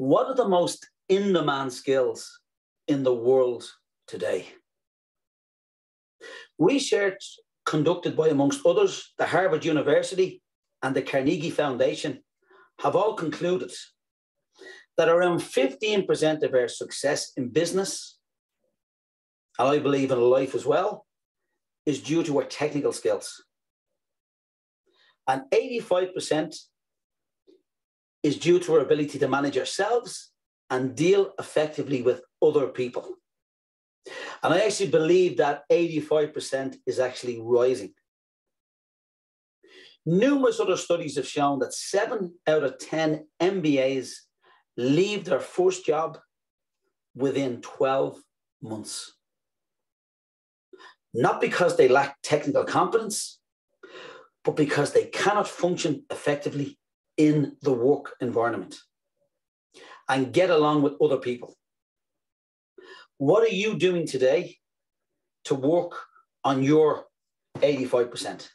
What are the most in demand skills in the world today? Research conducted by, amongst others, the Harvard University and the Carnegie Foundation have all concluded that around 15% of our success in business, and I believe in life as well, is due to our technical skills. And 85% is due to our ability to manage ourselves and deal effectively with other people. And I actually believe that 85% is actually rising. Numerous other studies have shown that seven out of 10 MBAs leave their first job within 12 months. Not because they lack technical competence, but because they cannot function effectively in the work environment and get along with other people. What are you doing today to work on your 85%?